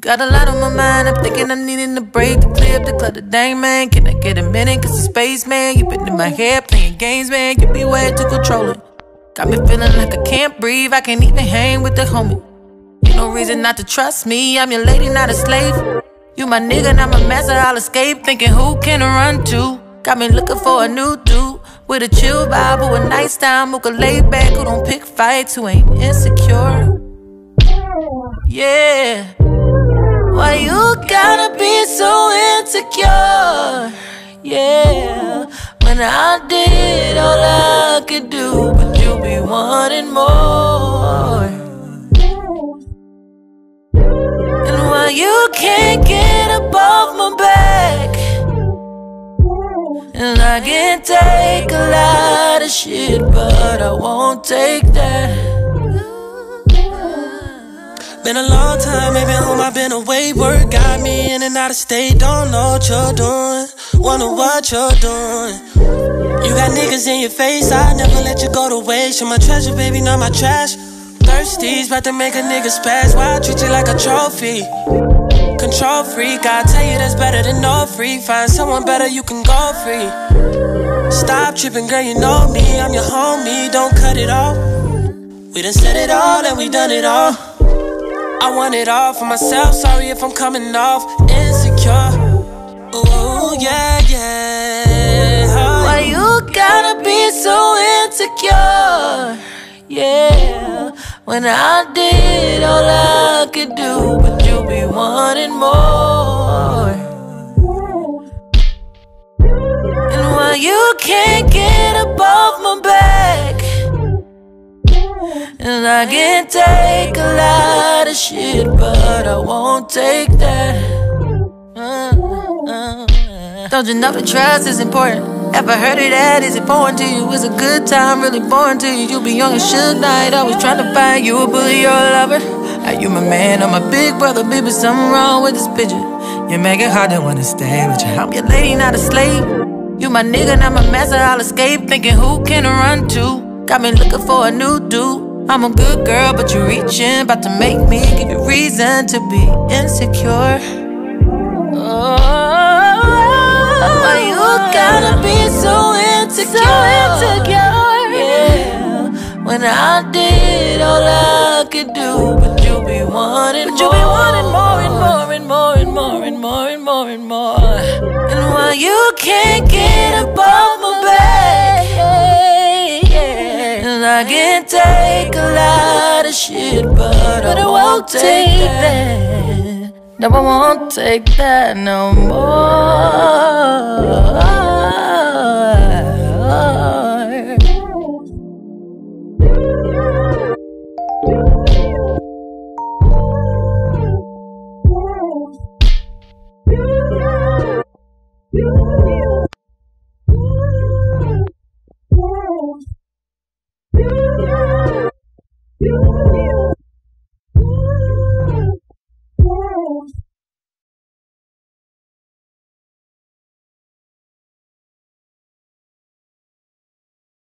Got a lot on my mind, I'm thinking I'm needing a break to clear up the clutter. Dang, man, can I get a minute? Cause the space, man, you been in my head playing games, man. You be way to control it. Got me feeling like I can't breathe, I can't even hang with the homie. Ain't no reason not to trust me, I'm your lady, not a slave. You my nigga, not my master, I'll escape. Thinking who can I run to? Got me looking for a new dude with a chill vibe, who a nice time, who can lay back, who don't pick fights, who ain't insecure. Yeah. Why you gotta be so insecure? Yeah. When I did all I could do, but you be wanting more. And why you can't get above my back? And I can take a lot of shit, but I won't take that. Been a long time, been home, I've been away. Work got me in and out of state, don't know what you're doing. Wonder what you're doing. You got niggas in your face, I never let you go to waste. You're my treasure, baby, not my trash. Thirsties, about to make a nigga spaz. Why I treat you like a trophy? Control freak, I tell you that's better than no free. Find someone better, you can go free. Stop tripping, girl, you know me. I'm your homie, don't cut it off. We done said it all and we done it all. I want it all for myself. Sorry if I'm coming off insecure. Ooh, yeah, yeah. Oh, Why you gotta be so insecure? Yeah, when I did all I could do, but you be wanting more. And why you can't get above my back? And I can take a lot of shit, but I won't take that. Uh, uh. Don't you know that trust is important? Ever heard of that? Is it foreign to you? Is a good time really boring to you? You be young and shook night, always trying to find you a bully or a lover. Are you my man or my big brother? Baby, something wrong with this picture. You make it hard to wanna stay with you. I'm your lady, not a slave. You my nigga, not my master. I'll escape. Thinking who can I run to? Got me looking for a new dude. I'm a good girl, but you reaching, about to make me give you reason to be insecure. When I did all I could do, but you be wanting but you be wanting more and more and more and more and more and more and more. And why you can't get above my back? And I can take a lot of shit, but, but I won't take that. No, I won't take that no more.